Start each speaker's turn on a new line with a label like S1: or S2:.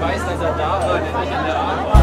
S1: weiß, dass er da
S2: war, nämlich in der Arbeit.